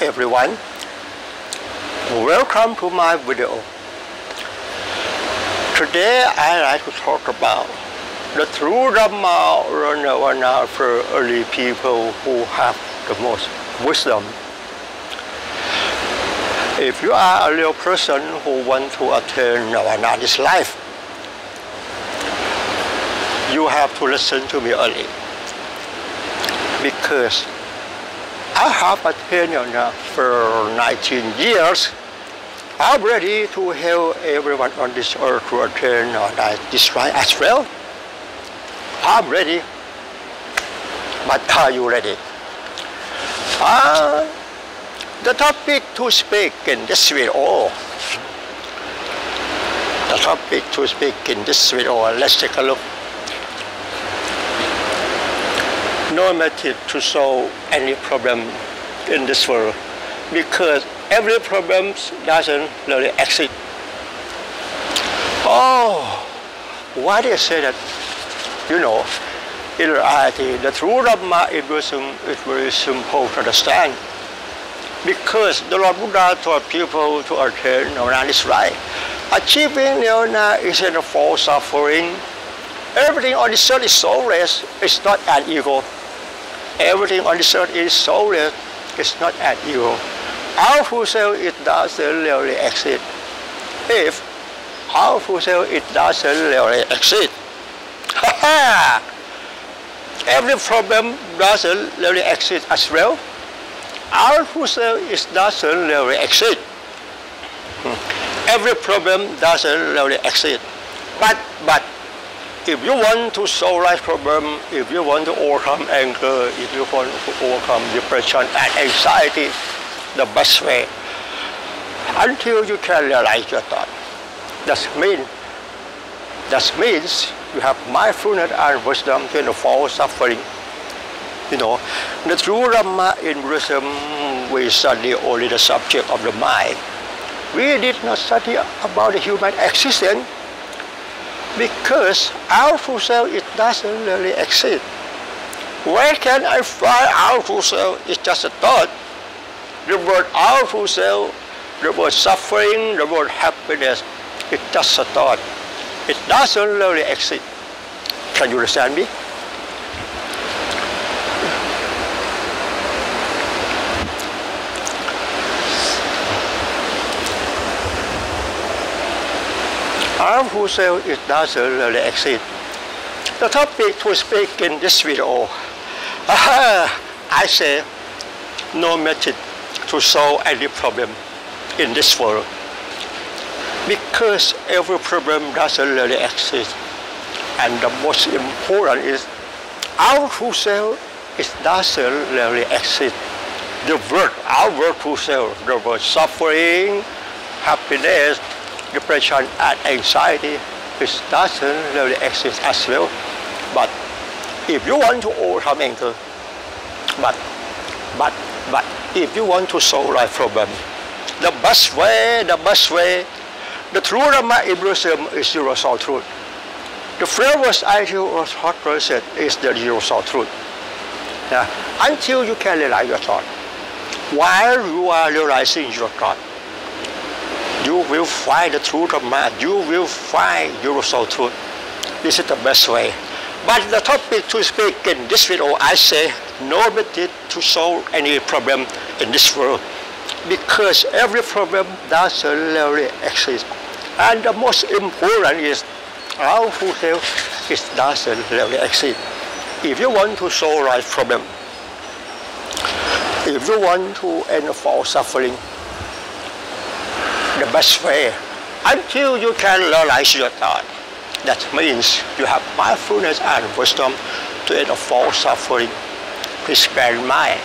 everyone. Welcome to my video. Today I like to talk about the true Dhamma or Nirvana for early people who have the most wisdom. If you are a real person who want to attain Nirvana this life, you have to listen to me early because I have attained now for 19 years. I'm ready to help everyone on this earth to attain this life as well. I'm ready. But are you ready? Uh, the topic to speak in this video. The topic to speak in this video, let's take a look. No method to solve any problem in this world because every problem doesn't really exist. Oh, why do you say that? You know, in reality, the true Dhamma is very simple to understand. Because the Lord Buddha taught people to attain Nirvana is right. Achieving Nirvana is in a false suffering. Everything on this earth is soulless. It's not an ego. Everything on this earth is soulless. It's not at you. Our full self, it doesn't really exist. If our full self, it doesn't really exist. Every problem doesn't really exist as well. Our full self, it doesn't really exist. Hmm. Every problem doesn't really exist. But, but, if you want to solve life problem, if you want to overcome anger, if you want to overcome depression and anxiety, the best way, until you can realize your thought. That means, that means you have mindfulness and wisdom to avoid suffering. You know, the true Dhamma in Buddhism, we study only the subject of the mind. We did not study about the human existence because our full self it doesn't really exist. Where can I find our full self? It's just a thought. The word our full self, the word suffering, the word happiness, it's just a thought. It doesn't really exist. Can you understand me? Full self it doesn't really exist. The topic to speak in this video, I say no method to solve any problem in this world because every problem doesn't really exist. And the most important is our true self it doesn't really exist. The word, our true self, the word suffering, happiness, depression and anxiety, it doesn't really exist as well. But if you want to overcome anger, but, but, but, if you want to solve life problem, the best way, the best way, the true Dhamma in Buddhism is zero soul truth. The first ideal or thought process is the zero soul truth. Yeah. Until you can realize your thought. While you are realizing your thought, you will find the truth of man. You will find your soul truth. This is the best way. But the topic to speak in this video, I say, no method to solve any problem in this world. Because every problem doesn't really exist. And the most important is our full health it doesn't really exist. If you want to solve life problem, if you want to end all suffering, the best way until you can realize your thought. That means you have mindfulness and wisdom to end all suffering. Please bear in mind